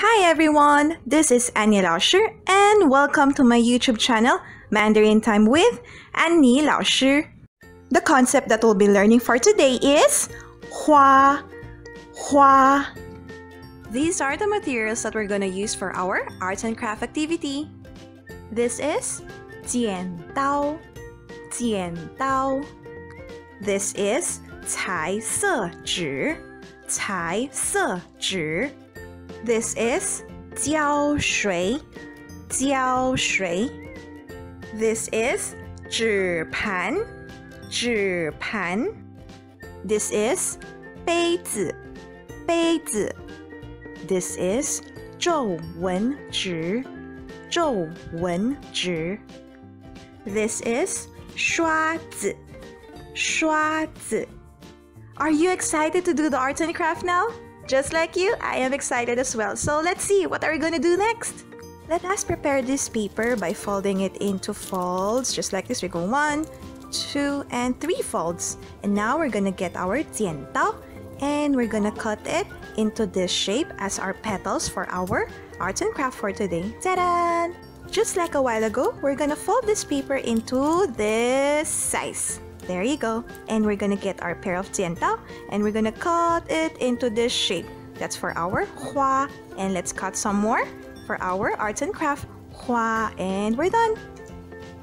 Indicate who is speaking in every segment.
Speaker 1: Hi everyone, this is Anni Laoshi and welcome to my YouTube channel Mandarin Time with Anni Laoshi. The concept that we'll be learning for today is Hua Hua. These are the materials that we're going to use for our arts and craft activity. This is Jian Dao Jian Dao. This is 彩色纸彩色纸 this is 胶水胶水 This is 纸盘纸盘 This is 杯子杯子 This is 皱纹纸皱纹纸 This is 刷子刷子 Are you excited to do the arts and craft now? Just like you, I am excited as well. So let's see, what are we gonna do next? Let us prepare this paper by folding it into folds, just like this. We go one, two, and three folds. And now we're gonna get our jiandao and we're gonna cut it into this shape as our petals for our arts and craft for today. Ta-da! Just like a while ago, we're gonna fold this paper into this size. There you go. And we're gonna get our pair of jiandao and we're gonna cut it into this shape. That's for our hua. And let's cut some more for our arts and craft hua. And we're done.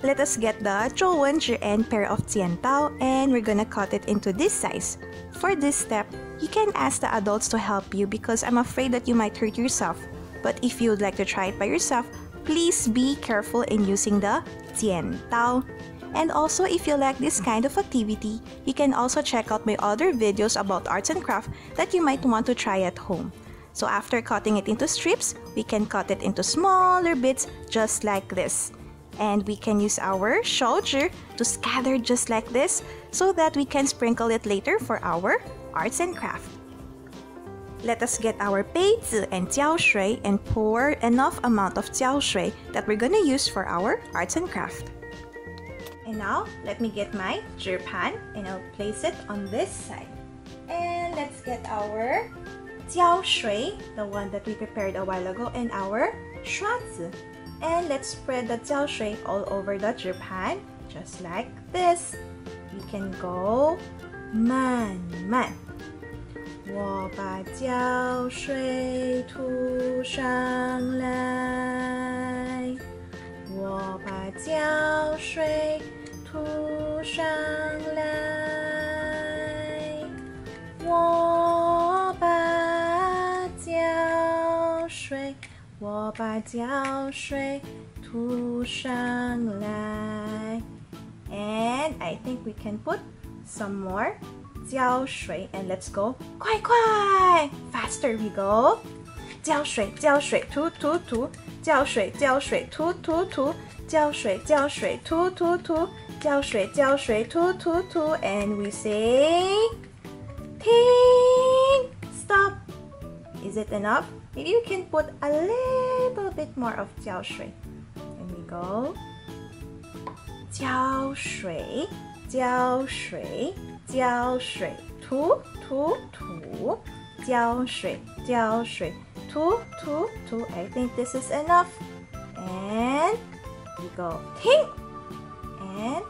Speaker 1: Let us get the zhouwenzhi and pair of jiandao and we're gonna cut it into this size. For this step, you can ask the adults to help you because I'm afraid that you might hurt yourself. But if you'd like to try it by yourself, please be careful in using the jiantao. And also, if you like this kind of activity, you can also check out my other videos about arts and craft that you might want to try at home. So after cutting it into strips, we can cut it into smaller bits just like this. And we can use our soldier to scatter just like this so that we can sprinkle it later for our arts and craft. Let us get our beizi and jiaoshui and pour enough amount of jiaoshui that we're gonna use for our arts and craft. And now let me get my zhipan and I'll place it on this side. And let's get our jiao shui, the one that we prepared a while ago, and our shuazi. And let's spread the jiao shui all over the zhipan, just like this. We can go 慢慢。我把胶水涂上来，我把胶。水，我把胶水涂上来。And I think we can put some more 胶水 and let's go 快快 faster we go 胶水胶水涂涂涂胶水胶水涂涂涂胶水胶水涂涂涂胶水胶水涂涂涂 and we say ting stop Is it enough? Maybe you can put a little bit more of 胶水. Here we go. 胶水,胶水,胶水,涂,涂,涂,胶水,胶水,涂,涂,涂. I think this is enough. And we go. Ting! And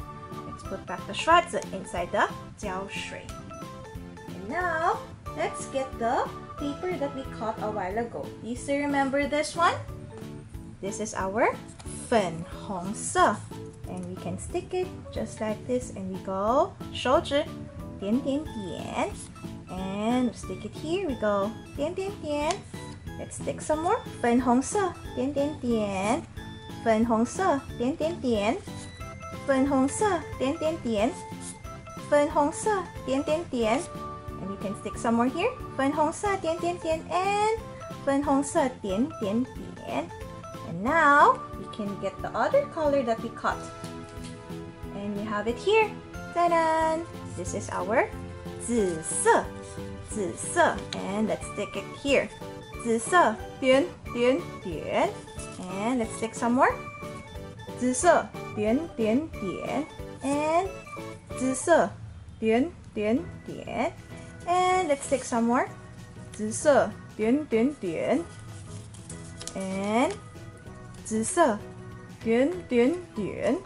Speaker 1: let's put back the shuazi inside the 胶水. And now, let's get the paper that we cut a while ago. You still remember this one? This is our fen hong se. And we can stick it just like this and we go 手指点点点 and stick it here we go 点点点 Let's stick some more 粉红色点点点粉红色点点点粉红色点点点，粉红色点点点，and you can stick some more here，粉红色点点点 and 粉红色点点点，and now we can get the other color that we cut, and we have it here. Ta-da! This is our 紫色，紫色，and let's stick it here. 紫色点点点，and let's stick some more. 紫色点点点，and 紫色点点点 ，and let's take some more 紫色点点点， and 紫色点点点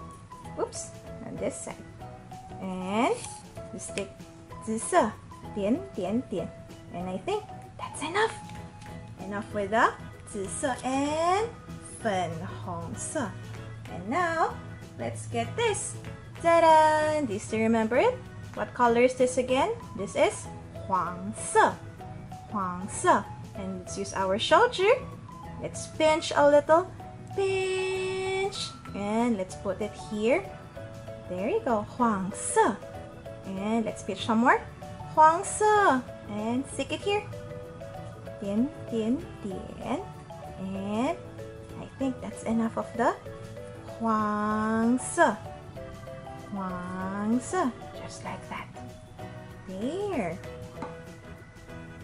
Speaker 1: oops on this side and you stick 紫色点点点 and I think that's enough enough with the 紫色 and 粉红色 and now let's get this ta-da do you still remember it what color is this again this is Huang se. Huang se. And let's use our shoulder. Let's pinch a little. Pinch. And let's put it here. There you go. Huang se. And let's pinch some more. Huang se. And stick it here. Din, din, din. And I think that's enough of the Huang se. Huang se. Just like that. There.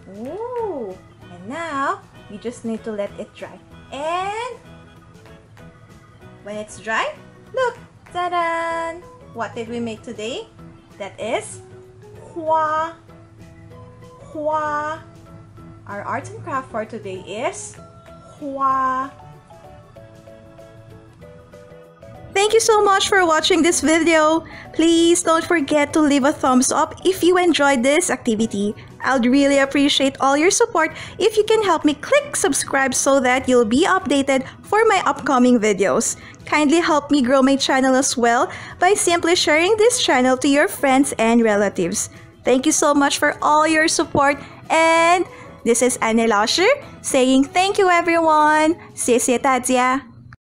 Speaker 1: Ooh. And now, you just need to let it dry. And when it's dry, look, ta-da! What did we make today? That is hua. Hua. Our art and craft for today is hua. Thank you so much for watching this video. Please don't forget to leave a thumbs up if you enjoyed this activity. I'd really appreciate all your support if you can help me click subscribe so that you'll be updated for my upcoming videos. Kindly help me grow my channel as well by simply sharing this channel to your friends and relatives. Thank you so much for all your support and this is Anni Laoshi saying thank you everyone. 谢谢大家。